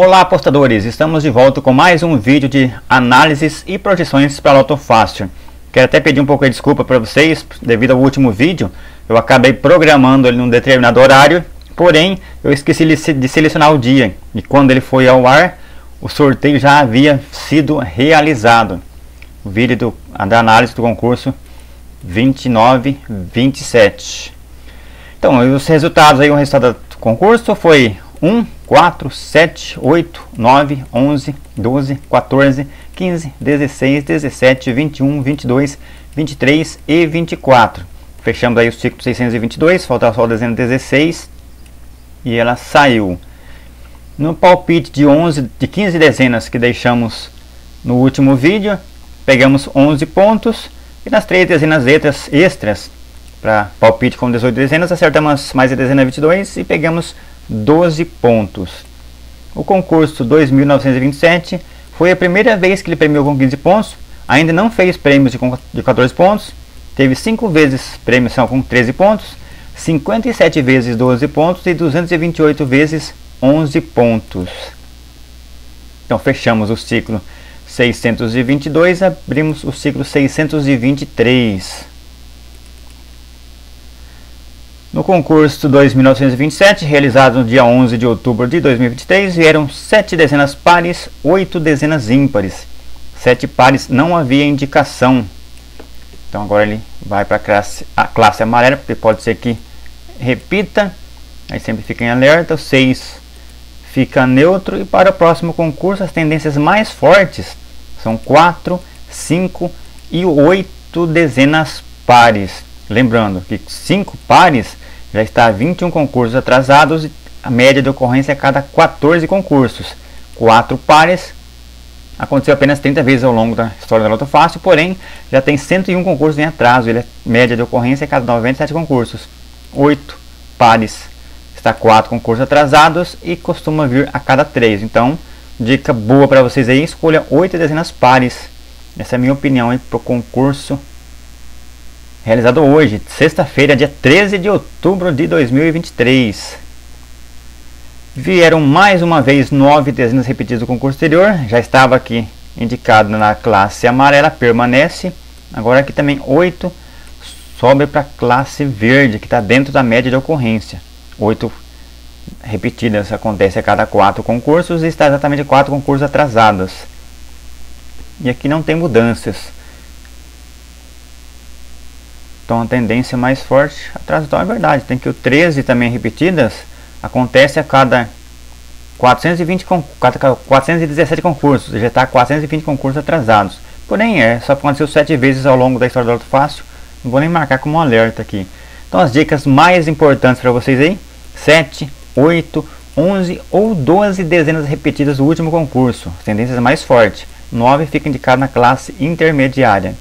Olá apostadores, estamos de volta com mais um vídeo de análises e projeções para Loto Fácil. Quero até pedir um pouco de desculpa para vocês, devido ao último vídeo, eu acabei programando ele num determinado horário, porém eu esqueci de selecionar o dia, e quando ele foi ao ar, o sorteio já havia sido realizado. O vídeo do, da análise do concurso 29-27. Então, os resultados aí, o resultado do concurso foi 1, 4, 7, 8, 9, 11, 12, 14, 15, 16, 17, 21, 22, 23 e 24. Fechamos aí o ciclo 622, falta só o dezena 16 e ela saiu. No palpite de 11, de 15 dezenas que deixamos no último vídeo, pegamos 11 pontos e nas três dezenas letras extras para palpite com 18 dezenas, acertamos mais a dezena 22 e pegamos 12 pontos. O concurso 2927 foi a primeira vez que ele premiou com 15 pontos, ainda não fez prêmios de 14 pontos, teve 5 vezes premiação com 13 pontos, 57 vezes 12 pontos e 228 vezes 11 pontos. Então fechamos o ciclo 622, abrimos o ciclo 623. No concurso 2927, realizado no dia 11 de outubro de 2023, vieram 7 dezenas pares, 8 dezenas ímpares. 7 pares não havia indicação. Então agora ele vai para classe, a classe amarela, porque pode ser que repita. Aí sempre fica em alerta. O 6 fica neutro. E para o próximo concurso, as tendências mais fortes são 4, 5 e 8 dezenas pares. Lembrando que 5 pares já está a 21 concursos atrasados e a média de ocorrência é cada 14 concursos. 4 pares aconteceu apenas 30 vezes ao longo da história da Loto Fácil, porém já tem 101 concursos em atraso, ele é média de ocorrência a cada 97 concursos. 8 pares está 4 concursos atrasados e costuma vir a cada 3. Então, dica boa para vocês aí, escolha 8 dezenas pares. Essa é a minha opinião para o concurso realizado hoje, sexta-feira, dia 13 de outubro de 2023. Vieram mais uma vez nove dezenas repetidas do concurso anterior, já estava aqui indicado na classe amarela, permanece. Agora aqui também oito sobe para a classe verde, que está dentro da média de ocorrência. Oito repetidas acontece a cada quatro concursos e está exatamente quatro concursos atrasados. E aqui não tem mudanças. Então a tendência mais forte atrás então é verdade. Tem que o 13 também repetidas acontece a cada 420 417 concursos, já está 420 concursos atrasados. Porém é, só aconteceu 7 vezes ao longo da história do Auto Fácil. Não vou nem marcar como um alerta aqui. Então as dicas mais importantes para vocês aí: 7, 8, 11 ou 12 dezenas repetidas do último concurso. As tendências mais fortes. 9 fica indicado na classe intermediária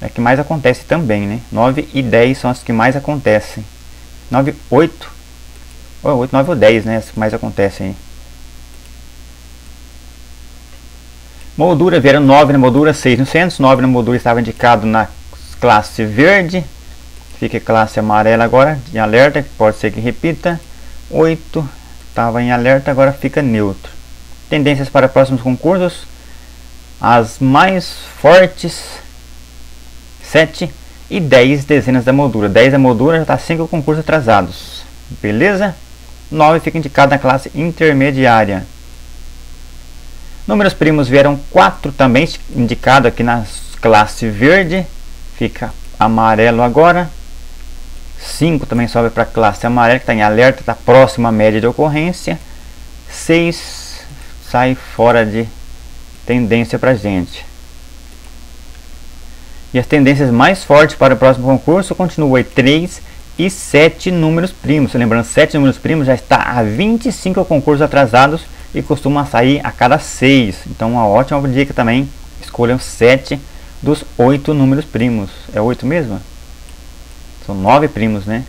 é que mais acontece também, né? 9 e 10 são as que mais acontecem. 9, 8, ou 8, 9 ou 10, né? As que mais acontecem. Moldura, vieram 9 na moldura, 6 no centro. 9 na moldura estava indicado na classe verde. Fica classe amarela agora, em alerta, pode ser que repita. 8 estava em alerta, agora fica neutro. Tendências para próximos concursos. As mais fortes 7 e 10 dezenas da moldura. 10 da moldura já está 5 concursos atrasados. Beleza? 9 fica indicado na classe intermediária. Números primos vieram 4 também indicado aqui na classe verde. Fica amarelo agora. 5 também sobe para a classe amarela, que está em alerta, está próximo à média de ocorrência. 6 sai fora de tendência para gente. E as tendências mais fortes para o próximo concurso continuam 3 e 7 números primos. Lembrando, 7 números primos já está a 25 concursos atrasados e costuma sair a cada 6. Então, uma ótima dica também. Escolham 7 dos 8 números primos. É 8 mesmo? São 9 primos, né?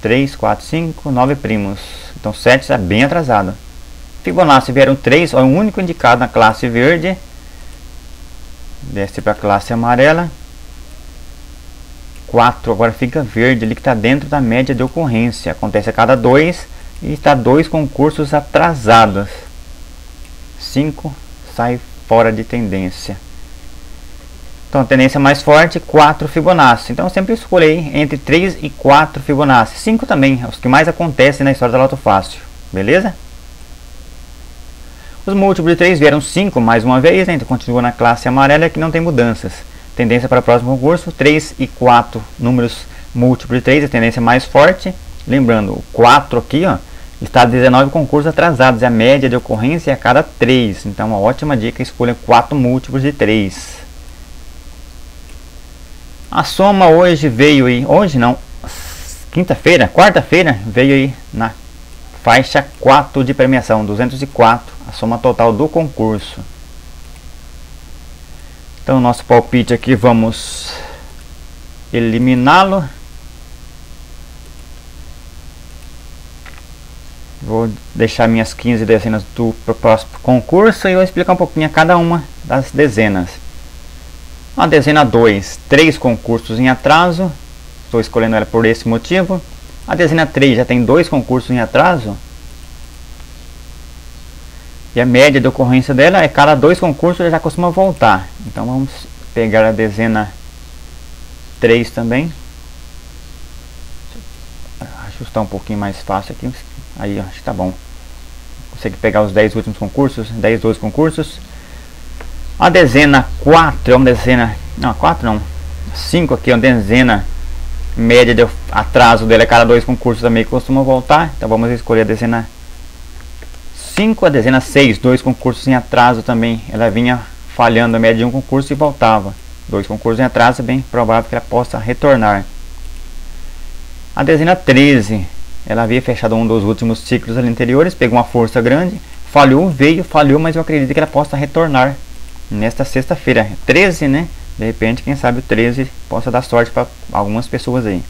3, 4, 5, 9 primos. Então, 7 está bem atrasado. Fibonacci vieram 3, é o único indicado na classe verde desce para a classe amarela 4 agora fica verde ali que está dentro da média de ocorrência acontece a cada dois e está dois concursos atrasados 5 sai fora de tendência. Então, a tendência mais forte, 4 Fibonacci. Então, eu sempre escolhi entre 3 e 4 Fibonacci. 5 também, é os que mais acontecem na história da Loto Fácil. Beleza? Os múltiplos de 3 vieram 5 mais uma vez, né? então continua na classe amarela que não tem mudanças. Tendência para o próximo concurso, 3 e 4 números múltiplos de 3, a tendência mais forte. Lembrando, o 4 aqui ó, está 19 concursos atrasados, a média de ocorrência é a cada 3. Então, uma ótima dica, escolha 4 múltiplos de 3. A soma hoje veio aí, hoje não, quinta-feira, quarta-feira, veio aí na faixa 4 de premiação, 204 a soma total do concurso. Então, nosso palpite aqui, vamos eliminá-lo. Vou deixar minhas 15 dezenas do próximo concurso e vou explicar um pouquinho a cada uma das dezenas. A dezena 2, 3 concursos em atraso. Estou escolhendo ela por esse motivo. A dezena 3 já tem dois concursos em atraso. E a média de ocorrência dela é cada dois concursos já costuma voltar. Então vamos pegar a dezena 3 também. Ajustar um pouquinho mais fácil aqui. Aí acho que tá bom. Consegui pegar os 10 últimos concursos, 10, 12 concursos. A dezena 4 é uma dezena. Não, 4 não. 5 aqui é uma dezena média de atraso dela. É cada dois concursos também costuma voltar. Então vamos escolher a dezena 5, a dezena 6, dois concursos em atraso também. Ela vinha falhando a média de um concurso e voltava. Dois concursos em atraso, é bem provável que ela possa retornar. A dezena 13, ela havia fechado um dos últimos ciclos anteriores, pegou uma força grande, falhou, veio, falhou, mas eu acredito que ela possa retornar nesta sexta-feira. 13, né? De repente, quem sabe o 13 possa dar sorte para algumas pessoas aí.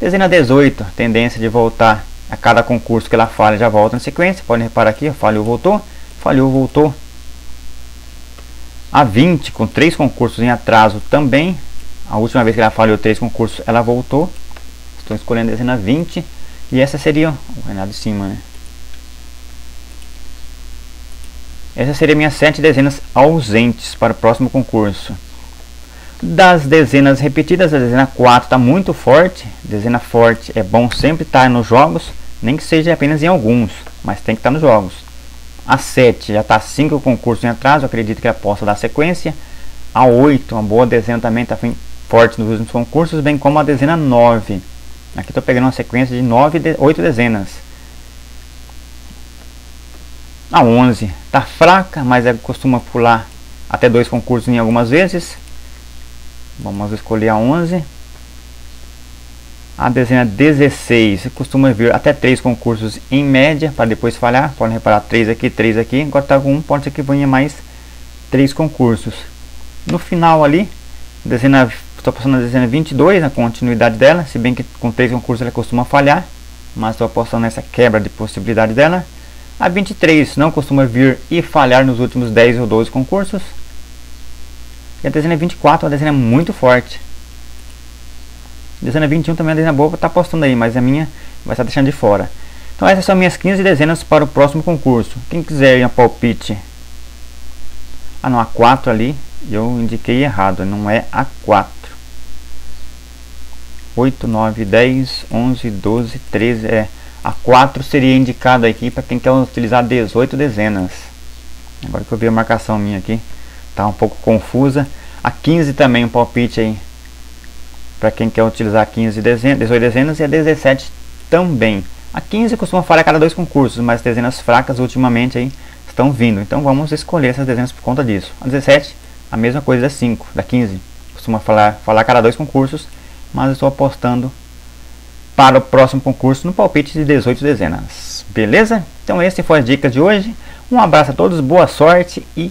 Dezena 18, tendência de voltar a cada concurso que ela falha já volta na sequência. Pode reparar aqui, falhou, voltou, falhou, voltou. A 20 com três concursos em atraso também. A última vez que ela falhou três concursos, ela voltou. Estou escolhendo a dezena 20 e essa seria o de cima, né? Essas seriam minhas sete dezenas ausentes para o próximo concurso. Das dezenas repetidas, a dezena 4 está muito forte. Dezena forte é bom sempre estar nos jogos nem que seja apenas em alguns, mas tem que estar nos jogos. A 7 já está 5 concursos em atraso, acredito que ela possa dar sequência. A 8, uma boa dezena também está forte nos últimos concursos, bem como a dezena 9. Aqui estou pegando uma sequência de 9, de, 8 dezenas. A 11 está fraca, mas ela costuma pular até dois concursos em algumas vezes. Vamos escolher a 11. A dezena 16 costuma vir até 3 concursos em média, para depois falhar. Podem reparar 3 aqui, 3 aqui. Agora está com 1, pode ser que venha mais 3 concursos. No final ali, dezena, estou passando a dezena 22, a continuidade dela. Se bem que com 3 concursos ela costuma falhar. Mas estou apostando nessa quebra de possibilidade dela. A 23 não costuma vir e falhar nos últimos 10 ou 12 concursos. E a dezena 24 é uma dezena muito forte. Dezena 21 também é uma dezena boa, tá postando aí, mas a minha vai estar deixando de fora. Então essas são minhas 15 dezenas para o próximo concurso. Quem quiser ir a palpite. Ah não, a 4 ali, eu indiquei errado, não é a 4. 8, 9, 10, 11, 12, 13, é. A 4 seria indicada aqui para quem quer utilizar 18 dezenas. Agora que eu vi a marcação minha aqui, tá um pouco confusa. A 15 também um palpite aí para quem quer utilizar 15 dezenas, 18 dezenas e a 17 também. A 15 costuma falhar a cada dois concursos, mas as dezenas fracas ultimamente aí estão vindo. Então vamos escolher essas dezenas por conta disso. A 17, a mesma coisa da 5, da 15. Costuma falar, falar a cada dois concursos, mas estou apostando para o próximo concurso no palpite de 18 dezenas. Beleza? Então esse foi as dicas de hoje. Um abraço a todos, boa sorte e